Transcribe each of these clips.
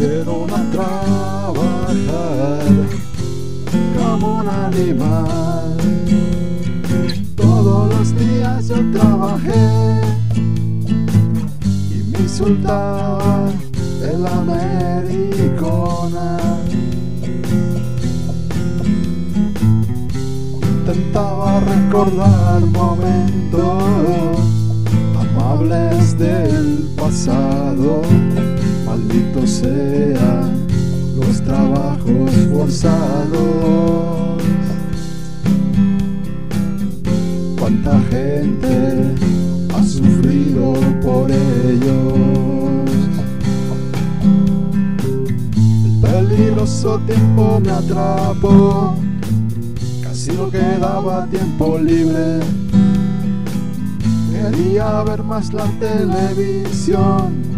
pusieron a trabajar como un animal. Todos los días yo trabajé y me insultaba el americana. Intentaba recordar momentos amables del pasado, malditos sean los trabajos forzados. Cuánta gente ha sufrido por ellos. El peligroso tiempo me atrapó, casi no quedaba tiempo libre. Quería ver más la televisión,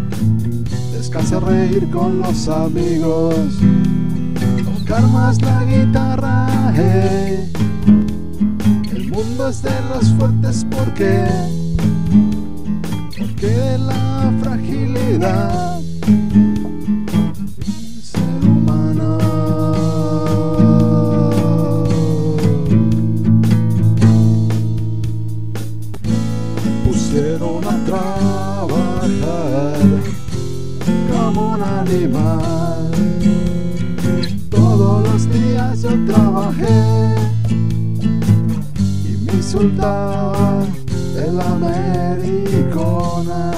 descansar, reír con los amigos, tocar más la guitarra. hey. El mundo es de los fuertes porque, porque la fragilidad pusieron a trabajar como un animal. Todos los días yo trabajé y me insultaba el americana.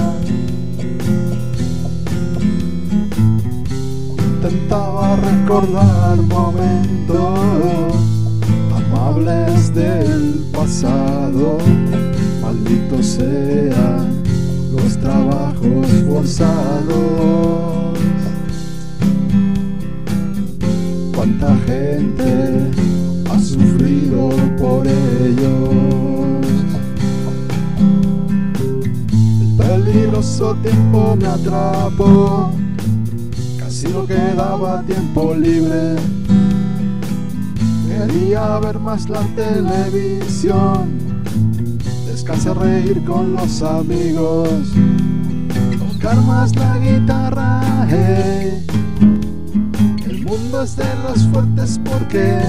Intentaba recordar momentos amables del pasado malditos sean los trabajos forzados. Cuánta gente ha sufrido por ellos. El peligroso tiempo me atrapó, casi no quedaba tiempo libre. Quería ver más la televisión descansar, reír con los amigos, tocar la guitarra. hey. El mundo es de los fuertes porque,